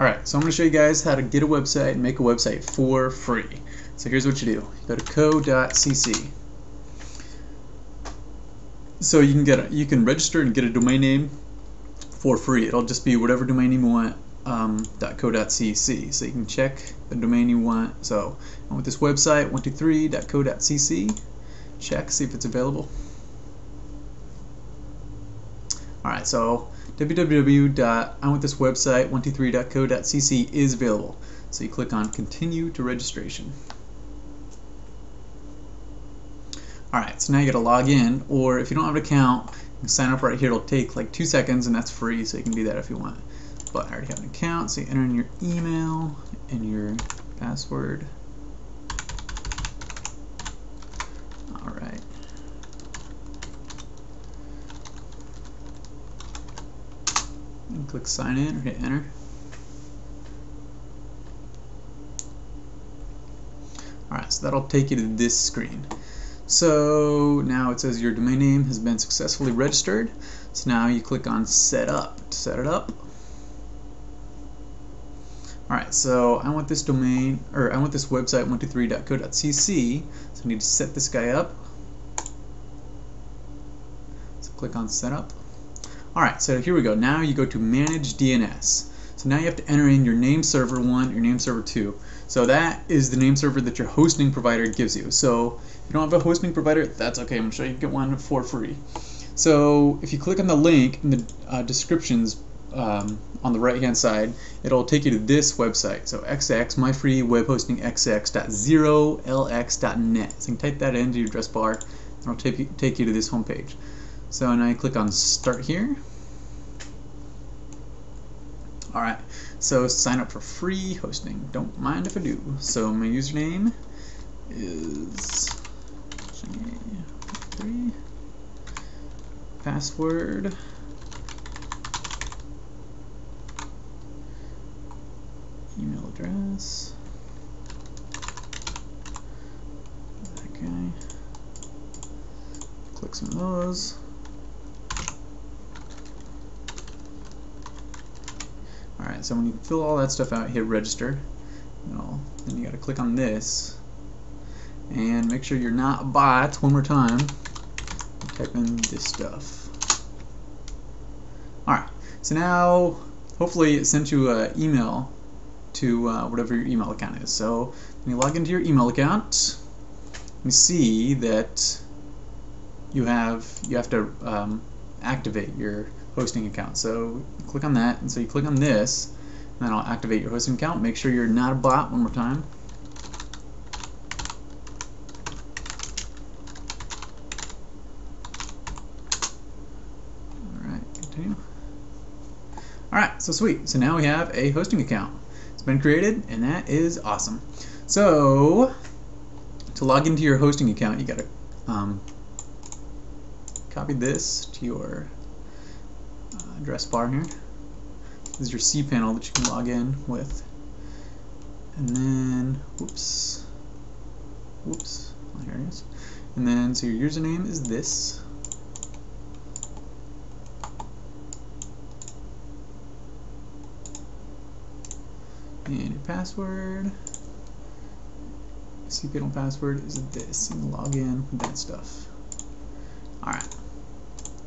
Alright, so I'm going to show you guys how to get a website and make a website for free. So here's what you do. Go to co.cc. So you can get a, you can register and get a domain name for free. It'll just be whatever domain name you want um, .co.cc. So you can check the domain you want. So I want this website 123.co.cc. Check, see if it's available. Alright, so www.iwantthiswebsite123.co.cc is available. So you click on continue to registration. Alright, so now you gotta log in, or if you don't have an account, you can sign up right here. It'll take like two seconds and that's free, so you can do that if you want. But I already have an account, so you enter in your email and your password. Alright. And click sign in or hit enter. Alright, so that'll take you to this screen. So now it says your domain name has been successfully registered. So now you click on set up to set it up. Alright, so I want this domain, or I want this website 123.co.cc, so I need to set this guy up. So click on setup. Alright, so here we go. Now you go to manage DNS. So now you have to enter in your name server 1, your name server 2. So that is the name server that your hosting provider gives you. So if you don't have a hosting provider, that's okay. I'm show you get one for free. So if you click on the link in the uh, descriptions um, on the right hand side, it'll take you to this website. So XX, my free web hosting xx.0lx.net. So you can type that into your address bar, and it'll take you, take you to this homepage. So now I click on start here. Alright, so sign up for free hosting. Don't mind if I do. So my username is three. Password. Email address. Okay. Click some of those. So when you fill all that stuff out, hit register. then you gotta click on this. And make sure you're not a bot one more time. Type in this stuff. Alright, so now hopefully it sent you an email to uh, whatever your email account is. So when you log into your email account, you see that you have you have to um, activate your hosting account. So click on that, and so you click on this, and then I'll activate your hosting account. Make sure you're not a bot one more time. Alright, continue. Alright, so sweet. So now we have a hosting account. It's been created, and that is awesome. So, to log into your hosting account, you gotta um, copy this to your Uh, address bar here. This is your cPanel that you can log in with. And then, whoops, whoops, oh, here it is. And then, so your username is this. And your password, cPanel password is this, and log in with that stuff. Alright,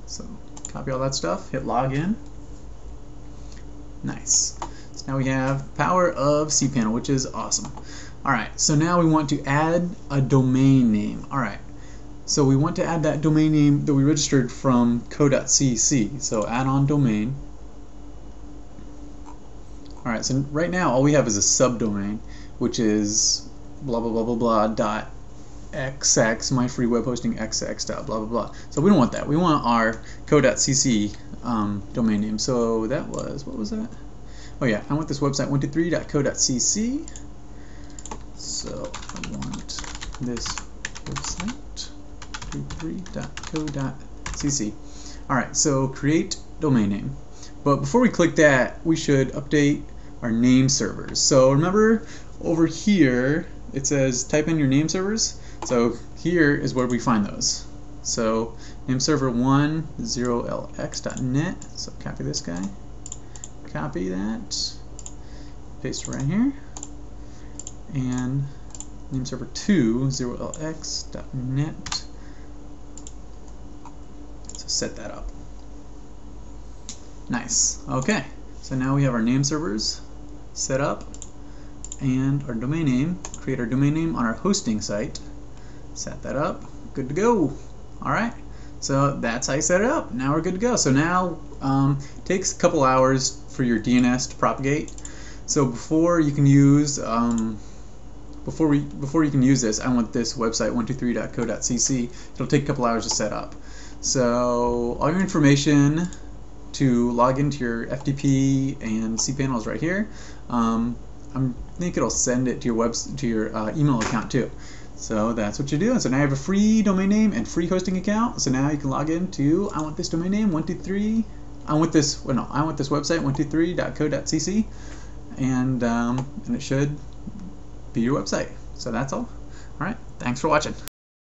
so copy all that stuff, hit login. Nice. So now we have power of cPanel, which is awesome. Alright, so now we want to add a domain name. Alright, so we want to add that domain name that we registered from co.cc. So add on domain. Alright, so right now all we have is a subdomain, which is blah blah blah blah blah dot xx my free web hosting xx dot blah blah blah. So we don't want that. We want our co.cc um, domain name. So that was what was that? Oh yeah, I want this website 123.co.cc. So I want this website 123.co.cc. All right, so create domain name. But before we click that, we should update our name servers. So remember over here, it says type in your name servers. So here is where we find those. So name server 1 0lx.net. So copy this guy. Copy that. paste right here. And name server 2, 0lx.net. So set that up. Nice. Okay. So now we have our name servers set up and our domain name. Create our domain name on our hosting site. Set that up. Good to go. Alright. So that's how you set it up. Now we're good to go. So now um, takes a couple hours for your DNS to propagate. So before you can use um, before we before you can use this, I want this website 123.co.cc. It'll take a couple hours to set up. So all your information to log into your FTP and cPanel is right here. Um, I think it'll send it to your web to your uh, email account too. So that's what you do. And so now you have a free domain name and free hosting account. So now you can log into I want this domain name 123. I want this well no I want this website 123.co.cc, and um, and it should be your website. So that's all. All right. Thanks for watching.